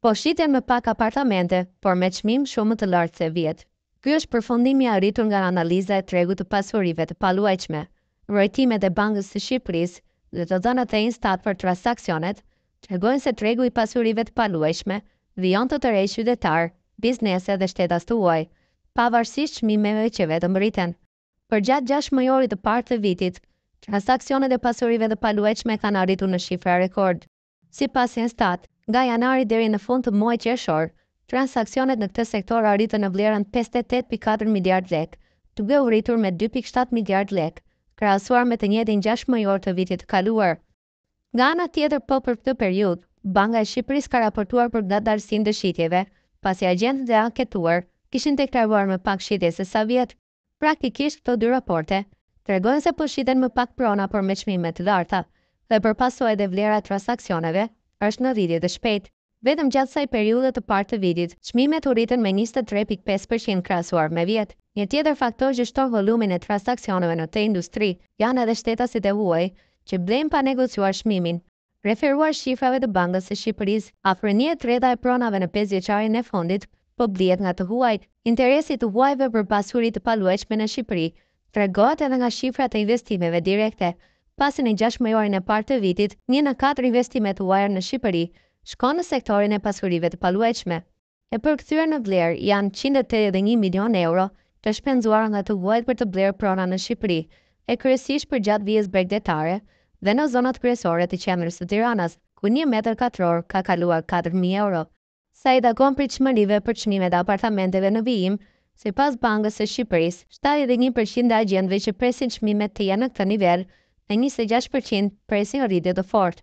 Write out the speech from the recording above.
Po shiten më pak apartamente, por me çmim shumë më të lartë se vjet. Ky është përfundimi i arritur nga analiza e tregut të pasurive të paluajtshme. Vrojtimet e Bankës së Shqipërisë dhe të dhënat e Instat për transaksionet tregojnë se tregu i pasurive të paluajtshme vijon të tërheqë qytetarë, biznese dhe shtetas të huaj, pavarësisht çmimeve që vetëm rriten. Përgjatë gjashtëmujorit të parë të vitit, transaksionet e pasurive të paluajtshme kanë arritur në shifra rekord. Sipas INSTAT, nga janari deri në fund të muajit qershor, transaksionet në këtë sektor arritën në vlerën pesëdhjetë e tetë pikë katër miliardë lekë, duke u rritur me dy pikë shtatë miliardë lekë, krahasuar me të njëjtin gjashtëmujor të vitit të kaluar. Nga ana tjetër po për këtë periudhë, Banka e Shqipërisë ka raportuar për ngadalësim të shitjeve, pasi agjentët e anketuar kishin deklaruar më pak shitje sesa vjet. Praktikisht këto dy raporte tregojnë se po shiten më pak prona por me çmime të larta dhe për pasojë edhe vlera e transaksioneve është në rritje të shpejtë. Vetëm gjatë kësaj periudhe të parë të vitit, çmimet u rritën me njëzet e tre pikë pesë për qind krahasuar me vjet. Një tjetër faktor që shton vollumin e transaksioneve në këtë industri janë edhe shtetasit e huaj që blejnë pa negociuar çmimin. Referuar shifrave të Bankës së Shqipërisë, afro një e treta e pronave në pesëvjeçarin e fundit po blihet nga të huajt. Interesi i të huajve për pasuri të paluajtshme në Shqipëri tregohet edhe nga shifrat e investimeve direkte, pasi në gjashtëmujorin e parë të vitit, një në katër investime të huaja në Shqipëri shkon në sektorin e pasurive të paluajtshme. E përkthyer në vlerë janë njëqind e tetëdhjetë e një milionë euro të shpenzuara nga të huajt për të blerë prona në Shqipëri e kryesisht përgjatë vijës bregdetare dhe në zonat kryesore të qendrës së Tiranës, ku një metër katror ka kaluar katër mijë euro. Sa i takon pritshmërive për çmimet e apartamenteve në vijim, sipas Bankës së Shqipërisë, shtatëdhjetë e një për qind e agjentëve që presin çmimet të jenë në këtë nivel dhe njëzet e gjashtë për qind presin rritje të fortë.